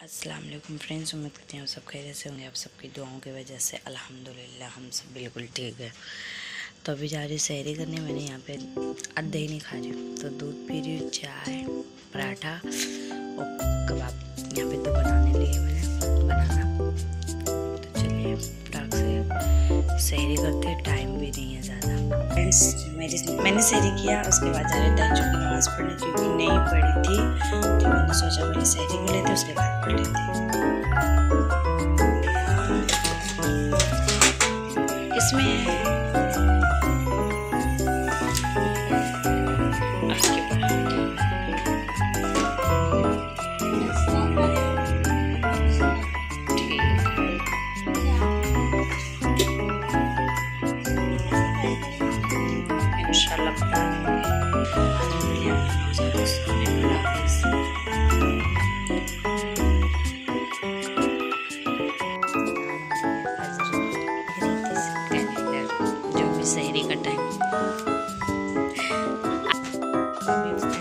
अस्सलाम वालेकुम फ्रेंड्स, उम्मीद करती हूँ सब खैरियत से होंगे, आप सबकी दुआओं की वजह से। अल्हम्दुलिल्लाह, हम सब बिल्कुल ठीक है। तो अभी जा रही सहरी करने, मैंने यहाँ पे अध दही नहीं खा रही तो दूध पी रही हूँ, चाय, पराठा और कबाब। यहाँ पे तो बनाने लिए मैंने बनाना। तो चलिए फटाक से सहरी करते टाइम भी नहीं है ज़्यादा। फ्रेंड्स मैंने सहरी किया, उसके बाद जा रहे थे नमाज़ पढ़ने, क्योंकि नहीं पढ़ी थी। मैंने सोचा पहले सहरी कर लेते उसके बाद पढ़ लेते इसमें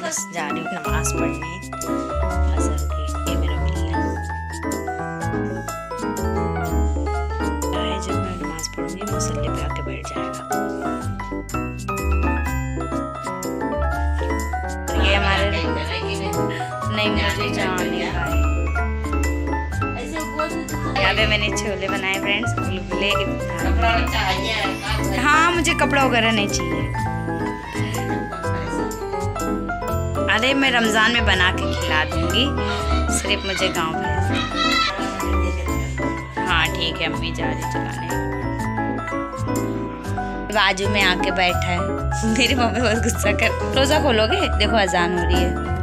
बस जा रही हूँ नमाज़ पढ़ने। की मेरा मिलना है। जब मैं नमाज़ पढ़ूँगी मुसल्ले पे आके बैठ जाएगा। ये हमारे नहीं? मुझे जाने यहाँ पे मैंने छोले बनाए फ्रेंड्स हाँ मुझे कपड़ा वगैरह नहीं चाहिए। अरे मैं रमज़ान में बना के खिला दूँगी। सिर्फ़ मुझे गाँव भेज हाँ ठीक है, अम्मी जा रही चलाने। बाजू में आके बैठा है। मेरी मम्मी बहुत गुस्सा कर रोज़ा खोलोगे? देखो, अजान हो रही है।